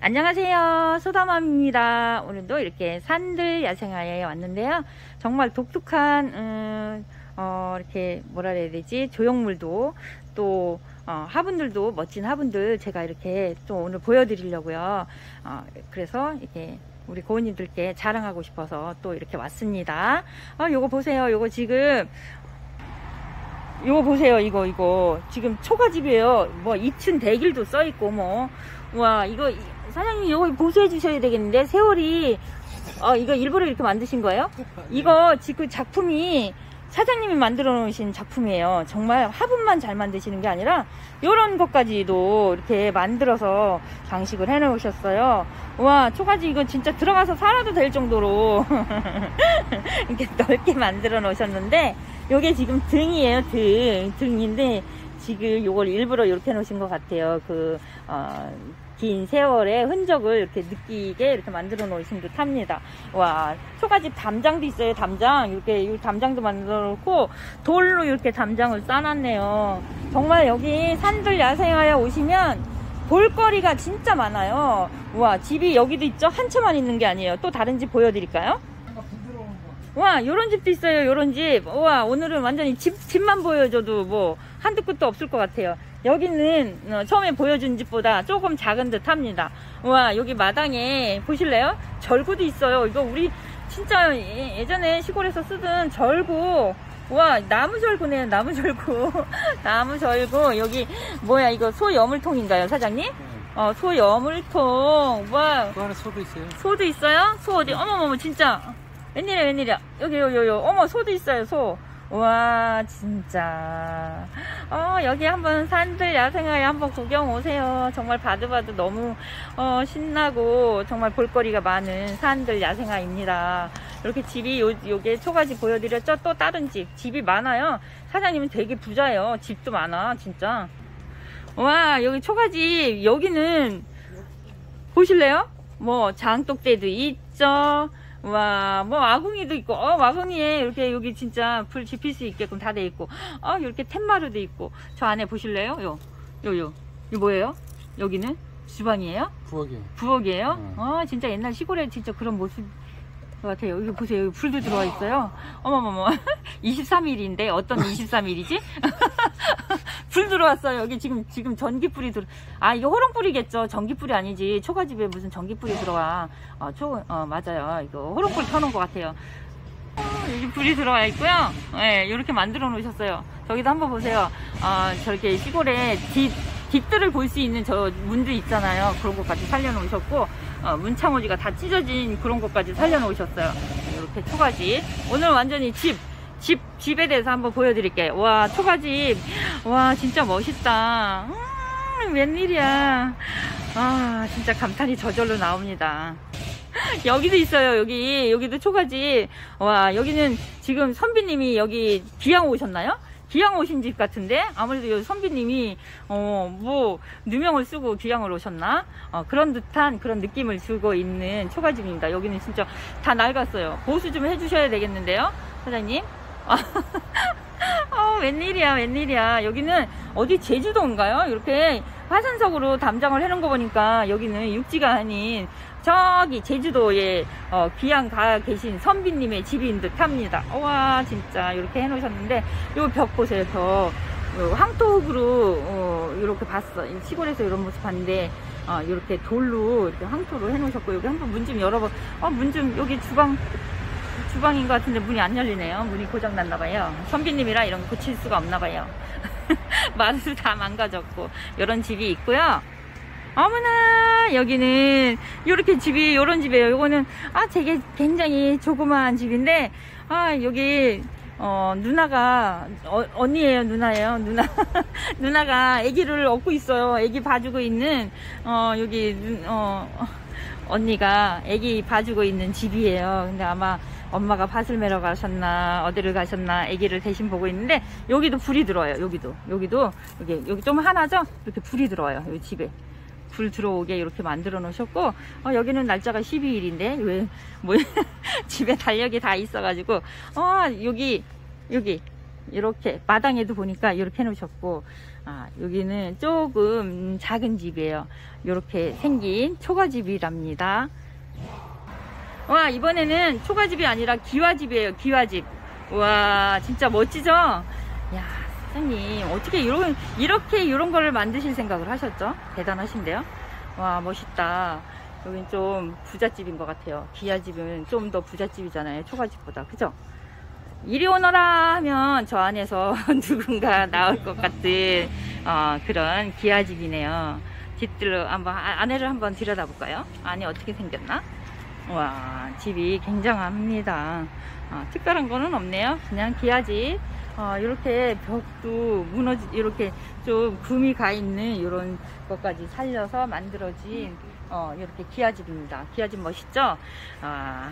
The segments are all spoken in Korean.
안녕하세요. 소다맘입니다. 오늘도 이렇게 산들 야생화에 왔는데요. 정말 독특한 음, 어, 이렇게 뭐라 해야 되지? 조형물도 또 어, 화분들도 멋진 화분들 제가 이렇게 좀 오늘 보여드리려고요. 어, 그래서 이렇게 우리 고은님들께 자랑하고 싶어서 또 이렇게 왔습니다. 어, 요거 보세요. 요거 지금 요거 보세요. 이거 이거. 지금 초가집이에요. 뭐 2층 대길도 써있고 뭐 와 이거 사장님 이거 보수해 주셔야 되겠는데? 세월이 어 이거 일부러 이렇게 만드신 거예요? 이거 지금 작품이 사장님이 만들어 놓으신 작품이에요. 정말 화분만 잘 만드시는 게 아니라 이런 것까지도 이렇게 만들어서 장식을 해 놓으셨어요. 와 초가지 이거 진짜 들어가서 살아도 될 정도로 이렇게 넓게 만들어 놓으셨는데 요게 지금 등이에요 등. 등인데 지금 요걸 일부러 이렇게 놓으신 것 같아요. 그 어, 긴 세월의 흔적을 이렇게 느끼게 이렇게 만들어 놓으신 듯 합니다. 와, 초가집 담장도 있어요, 담장. 이렇게 담장도 만들어 놓고 돌로 이렇게 담장을 쌓아놨네요. 정말 여기 산들 야생화에 오시면 볼거리가 진짜 많아요. 와, 집이 여기도 있죠? 한 채만 있는 게 아니에요. 또 다른 집 보여드릴까요? 와, 요런 집도 있어요, 요런 집. 와, 오늘은 완전히 집, 집만 보여줘도 뭐, 한두 끝도 없을 것 같아요. 여기는 어, 처음에 보여준 집보다 조금 작은 듯 합니다. 와, 여기 마당에 보실래요? 절구도 있어요. 이거 우리 진짜 예, 예전에 시골에서 쓰던 절구. 와, 나무 절구네요, 나무 절구. 나무 절구. 여기, 뭐야, 이거 소 여물통인가요, 사장님? 어, 소 여물통. 와. 그 안에 소도 있어요. 소도 있어요? 소 어디? 어머머머, 진짜. 웬일이야, 웬일이야. 여기, 여기, 여기. 어머, 소도 있어요, 소. 와, 진짜. 어, 여기 한번 산들 야생화에 한번 구경 오세요. 정말 바드바드 너무, 어, 신나고, 정말 볼거리가 많은 산들 야생화입니다. 이렇게 집이 요, 요게 초가집 보여드렸죠? 또 다른 집. 집이 많아요. 사장님은 되게 부자예요. 집도 많아, 진짜. 와, 여기 초가집, 여기는, 보실래요? 뭐, 장독대도 있죠. 와, 뭐, 와궁이도 있고, 어, 와궁이에 이렇게 여기 진짜 불 지필 수 있게끔 다 돼 있고, 어, 이렇게 텐마루도 있고, 저 안에 보실래요? 요, 요, 요. 이거 뭐예요? 여기는? 주방이에요? 부엌이요. 부엌이에요? 응. 어, 진짜 옛날 시골에 진짜 그런 모습 것 같아요. 여기 보세요. 여기 불도 들어와 있어요. 어머머머. 23일인데, 어떤 23일이지? 불 들어왔어요. 여기 지금, 지금 전기불이 들어, 아, 이거 호롱불이겠죠. 전기불이 아니지. 초가집에 무슨 전기불이 들어와. 어, 초, 어, 맞아요. 이거 호롱불 켜놓은 것 같아요. 어, 여기 불이 들어와 있고요. 예, 이렇게 만들어 놓으셨어요. 저기도 한번 보세요. 어, 저렇게 시골에 뒷, 뒷뜰을 볼 수 있는 저 문도 있잖아요. 그런 것까지 살려놓으셨고, 어, 문창호지가 다 찢어진 그런 것까지 살려놓으셨어요. 이렇게 초가집. 오늘 완전히 집, 집, 집에 대해서 한번 보여드릴게요. 와, 초가집. 와, 진짜 멋있다. 음, 웬일이야. 아, 진짜 감탄이 저절로 나옵니다. 여기도 있어요. 여기 여기도 초가집. 와 여기는 지금 선비님이 여기 기양 오셨나요? 기양 오신 집 같은데 아무래도 선비님이 어 뭐 누명을 쓰고 기양을 오셨나 어, 그런 듯한 그런 느낌을 주고 있는 초가집입니다. 여기는 진짜 다 낡았어요. 보수 좀 해주셔야 되겠는데요, 사장님. 어, 웬일이야, 웬일이야. 여기는 어디 제주도인가요? 이렇게 화산석으로 담장을 해놓은 거 보니까 여기는 육지가 아닌 저기 제주도에 어, 귀양 가 계신 선비님의 집인 듯 합니다. 와, 진짜 이렇게 해놓으셨는데, 요 벽 보세요, 벽. 어, 황토흙으로 어, 이렇게 봤어. 시골에서 이런 모습 봤는데, 어, 이렇게 돌로 이렇게 황토로 해놓으셨고, 여기 한번 문 좀 열어봐. 어, 문 좀, 여기 주방, 주방인 것 같은데 문이 안 열리네요. 문이 고장 났나봐요. 선비님이라 이런 거 고칠 수가 없나봐요. 마루도 다 망가졌고, 이런 집이 있고요. 어머나 여기는 이렇게 집이 이런 집이에요 요거는 아 되게 굉장히 조그마한 집인데 아 여기 어 누나가 어, 언니예요 누나예요 누나 누나가 아기를 업고 있어요 아기 봐주고 있는 어 여기 누- 어 언니가 아기 봐주고 있는 집이에요 근데 아마 엄마가 밭을 매러 가셨나 어디를 가셨나 아기를 대신 보고 있는데 여기도 불이 들어와요 여기도 여기도 여기 여기 좀 하나죠 이렇게 불이 들어와요 여기 집에 불 들어오게 이렇게 만들어 놓으셨고 어, 여기는 날짜가 12일인데 왜 뭐 집에 달력이 다 있어 가지고 어 여기 여기 이렇게 마당에도 보니까 이렇게 해놓으셨고 아, 여기는 조금 작은 집이에요. 이렇게 생긴 초가집이랍니다. 와 이번에는 초가집이 아니라 기와집이에요. 기와집. 와 진짜 멋지죠? 야 사장님 어떻게 이런 이렇게 이런 거를 만드실 생각을 하셨죠? 대단하신데요? 와 멋있다. 여긴 좀 부잣집인 것 같아요. 기아집은 좀 더 부잣집이잖아요. 초가집보다 그죠? 이리 오너라 하면 저 안에서 누군가 나올 것 같은 어, 그런 기아집이네요. 집들로 한번 아- 안에를 한번 들여다볼까요? 안이 어떻게 생겼나? 와 집이 굉장합니다. 어, 특별한 거는 없네요. 그냥 기아집. 어, 이렇게 벽도 무너지 이렇게 좀 금이 가 있는 이런 것까지 살려서 만들어진 어, 이렇게 기아집입니다. 기아집 멋있죠? 아,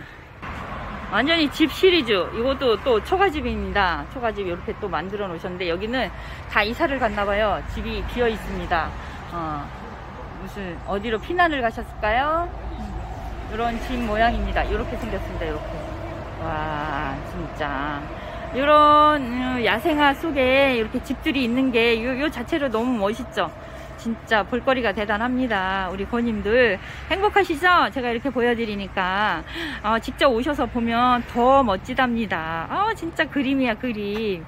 완전히 집 시리즈 이것도 또 초가집입니다 초가집 이렇게 또 만들어 놓으셨는데 여기는 다 이사를 갔나 봐요 집이 비어 있습니다 어, 무슨 어디로 피난을 가셨을까요 이런 집 모양입니다 이렇게 생겼습니다 이렇게 와 진짜 이런 음, 야생화 속에 이렇게 집들이 있는 게 요, 요 자체로 너무 멋있죠 진짜 볼거리가 대단합니다. 우리 고님들 행복하시죠? 제가 이렇게 보여드리니까 어, 직접 오셔서 보면 더 멋지답니다. 어, 진짜 그림이야 그림.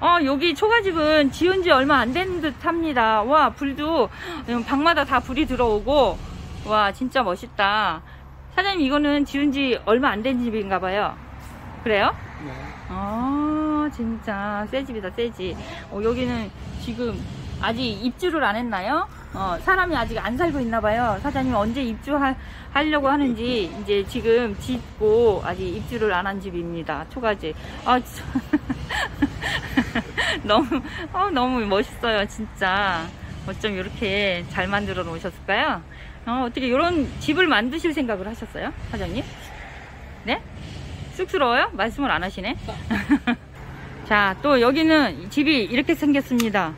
어, 여기 초가집은 지은 지 얼마 안 된 듯 합니다. 와, 불도 음, 방마다 다 불이 들어오고 와, 진짜 멋있다. 사장님 이거는 지은 지 얼마 안 된 집인가 봐요. 그래요? 네. 아 진짜 새 집이다 새 집. 어, 여기는 지금 아직 입주를 안 했나요? 어, 사람이 아직 안 살고 있나 봐요. 사장님 언제 입주하려고 하는지 이제 지금 짓고 아직 입주를 안 한 집입니다. 초가집. 아 진짜 너무 어, 너무 멋있어요 진짜. 어쩜 이렇게 잘 만들어 놓으셨을까요? 어, 어떻게 이런 집을 만드실 생각을 하셨어요, 사장님? 네? 쑥스러워요? 말씀을 안 하시네. 자, 또 여기는 집이 이렇게 생겼습니다.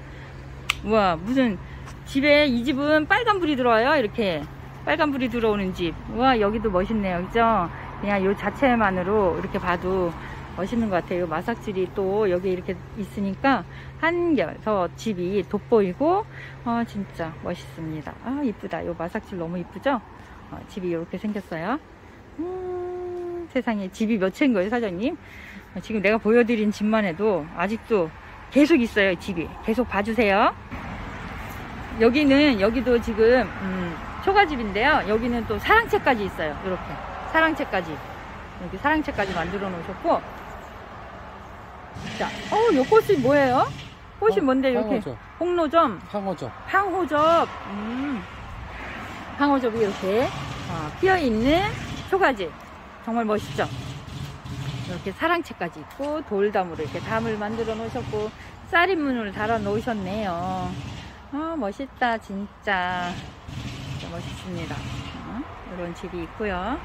우와, 무슨 집에 이 집은 빨간불이 들어와요. 이렇게 빨간불이 들어오는 집. 우와, 여기도 멋있네요. 그죠? 그냥 요 자체만으로 이렇게 봐도 멋있는 것 같아요. 마삭질이 또 여기 이렇게 있으니까 한결 더 집이 돋보이고 어, 진짜 멋있습니다. 아, 이쁘다. 요 마삭질 너무 이쁘죠? 어, 집이 이렇게 생겼어요. 음, 세상에 집이 몇 채인 거예요, 사장님? 어, 지금 내가 보여드린 집만 해도 아직도 계속 있어요, 집이. 계속 봐주세요. 여기는, 여기도 지금, 음, 초가집인데요. 여기는 또 사랑채까지 있어요. 이렇게. 사랑채까지. 여기 사랑채까지 만들어 놓으셨고. 자, 어, 요 꽃이 뭐예요? 꽃이 어, 뭔데, 이렇게. 황호접. 홍로점, 황호접. 황호접, 음, 황호접이 이렇게 어, 피어 있는 초가집 정말 멋있죠? 이렇게 사랑채까지 있고 돌담으로 이렇게 담을 만들어 놓으셨고 쌀인문을 달아 놓으셨네요. 아 멋있다 진짜 진짜 멋있습니다. 어, 이런 집이 있고요.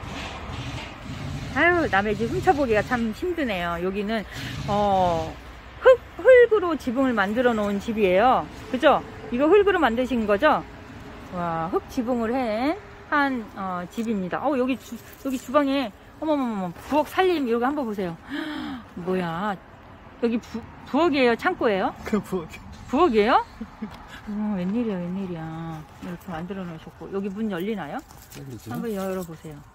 아유 남의 집 훔쳐보기가 참 힘드네요. 여기는 어 흙, 흙으로 지붕을 만들어 놓은 집이에요. 그죠? 이거 흙으로 만드신 거죠? 와, 흙 지붕을 해, 한, 어, 집입니다. 어, 여기 주, 여기 주방에, 어머머머, 부엌 살림, 이거 한번 보세요. 뭐야. 여기 부, 부엌이에요? 창고예요? 그 부, 부엌이에요? 어, 웬일이야, 웬일이야. 이렇게 만들어 놓으셨고. 여기 문 열리나요? 열리지? 한번 열어보세요.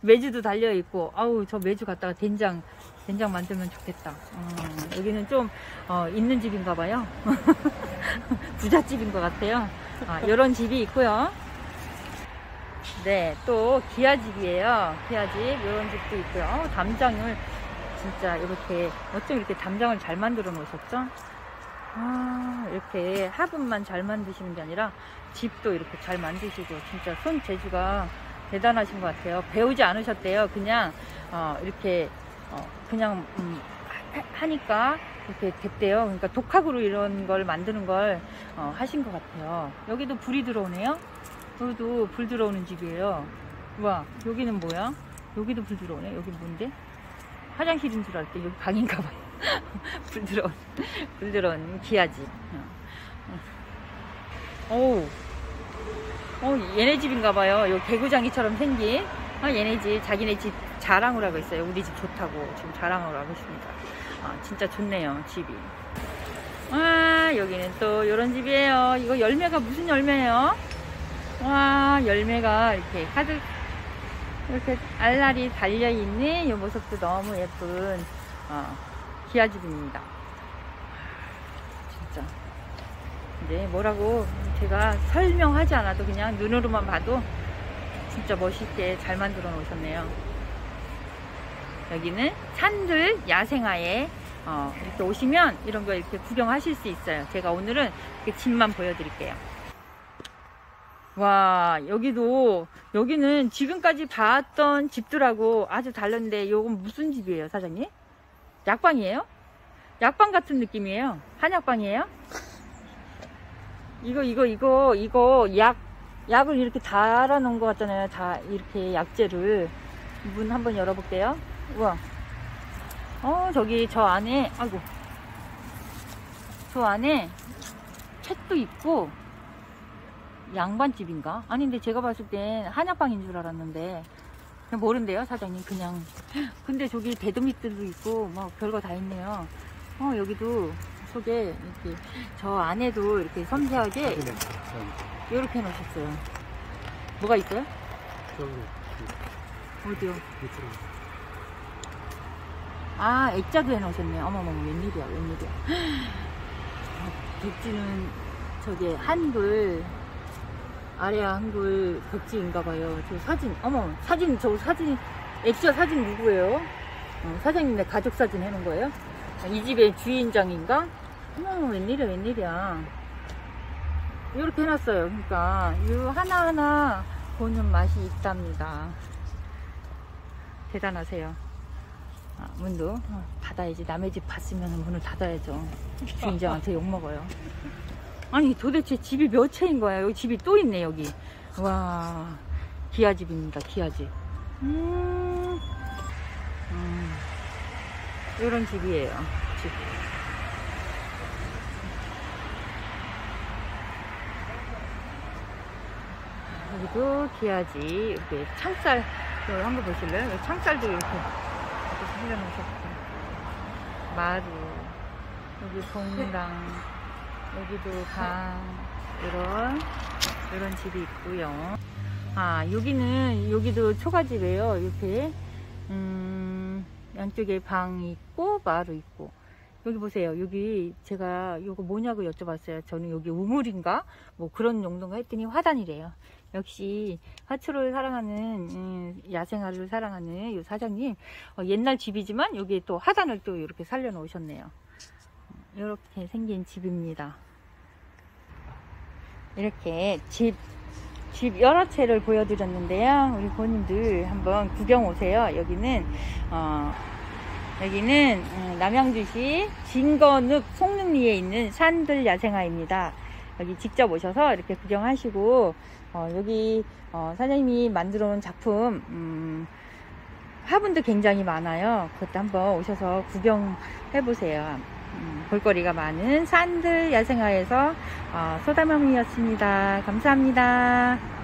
매주도 달려 있고, 아우, 저 매주 갔다가 된장, 된장 만들면 좋겠다. 어, 여기는 좀, 어, 있는 집인가 봐요. 부잣집인 것 같아요. 아, 이런 집이 있고요. 네, 또 기아집이에요. 기아집, 이런 집도 있고요. 어, 담장을 진짜 이렇게, 어쩜 이렇게 담장을 잘 만들어 놓으셨죠? 아, 이렇게 화분만 잘 만드시는 게 아니라 집도 이렇게 잘 만드시고 진짜 손 재주가 대단하신 것 같아요. 배우지 않으셨대요. 그냥 어, 이렇게 어, 그냥 음, 하- 하니까 이렇게 됐대요. 그러니까 독학으로 이런 걸 만드는 걸 어, 하신 것 같아요. 여기도 불이 들어오네요. 여기도 불 들어오는 집이에요. 와 여기는 뭐야? 여기도 불 들어오네. 여기 뭔데? 화장실인 줄 알았더니 여기 방인가 봐요. 불 들어온 불 들어온 기아집. 어. 오. 어, 얘네 집인가 봐요. 요 개구장이처럼 생긴. 어, 얘네 집, 자기네 집 자랑을 하고 있어요. 우리 집 좋다고 지금 자랑을 하고 있습니다. 아, 진짜 좋네요, 집이. 와, 여기는 또 이런 집이에요. 이거 열매가 무슨 열매예요? 와, 열매가 이렇게 가득 이렇게 알알이 달려있는 이 모습도 너무 예쁜 어, 기아집입니다. 진짜. 이제 뭐라고 제가 설명하지 않아도 그냥 눈으로만 봐도 진짜 멋있게 잘 만들어 놓으셨네요. 여기는 산들 야생화에 어, 이렇게 오시면 이런 거 이렇게 구경하실 수 있어요. 제가 오늘은 이렇게 집만 보여드릴게요. 와 여기도 여기는 지금까지 봤던 집들하고 아주 다른데 이건 무슨 집이에요 사장님? 약방이에요? 약방 같은 느낌이에요 한약방이에요? 이거 이거 이거 이거 약 약을 이렇게 달아 놓은 것 같잖아요. 다 이렇게 약재를. 문 한번 열어볼게요. 우와. 어 저기 저 안에 아이고. 저 안에 책도 있고 양반집인가? 아닌데 제가 봤을 땐 한약방인 줄 알았는데 그냥 모른대요 사장님. 그냥. 근데 저기 배드밑들도 있고 뭐 별거 다 있네요. 어 여기도 속에 이렇게 저 안에도 이렇게 섬세하게 이렇게 해놓으셨어요 뭐가 있어요? 어디요? 아 액자도 해놓으셨네 어머머머 웬일이야 웬일이야 백지는 저게 한글 아래아 한글 백지인가봐요 저 사진 어머 사진 저 사진 액자 사진 누구예요? 어, 사장님 네 가족 사진 해놓은 거예요? 아, 이 집의 주인장인가? 어머 웬일이야 웬일이야. 이렇게 해놨어요. 그러니까 이 하나하나 보는 맛이 있답니다. 대단하세요. 아, 문도. 어, 닫아야지 남의 집 봤으면 문을 닫아야죠. 주인장한테 욕먹어요. 아니 도대체 집이 몇 채인 거야? 여기 집이 또 있네 여기. 와 기아집입니다 기아집. 음, 음, 이런 집이에요 집. 여기도 기아집 이렇게 창살 여기 한번 보실래요? 창살도 이렇게 이렇게 살려놓으셨고 마루 여기 봉당 여기도 방 이런 이런 집이 있고요. 아 여기는 여기도 초가집이에요. 이렇게 음, 양쪽에 방이 있고 마루 있고 여기 보세요. 여기 제가 이거 뭐냐고 여쭤봤어요. 저는 여기 우물인가 뭐 그런 용도인가 했더니 화단이래요. 역시 화초를 사랑하는 음, 야생화를 사랑하는 이 사장님 어, 옛날 집이지만 여기에 또 화단을 또 이렇게 살려 놓으셨네요. 이렇게 생긴 집입니다. 이렇게 집, 집 여러 채를 보여드렸는데요. 우리 고님들 한번 구경 오세요. 여기는, 어, 여기는 음, 남양주시 진건읍 송릉리에 있는 산들 야생화입니다. 여기 직접 오셔서 이렇게 구경하시고, 어, 여기 어, 사장님이 만들어 놓은 작품, 음, 화분도 굉장히 많아요. 그것도 한번 오셔서 구경해 보세요. 음, 볼거리가 많은 산들 야생화에서 어, 소다맘이었습니다. 감사합니다.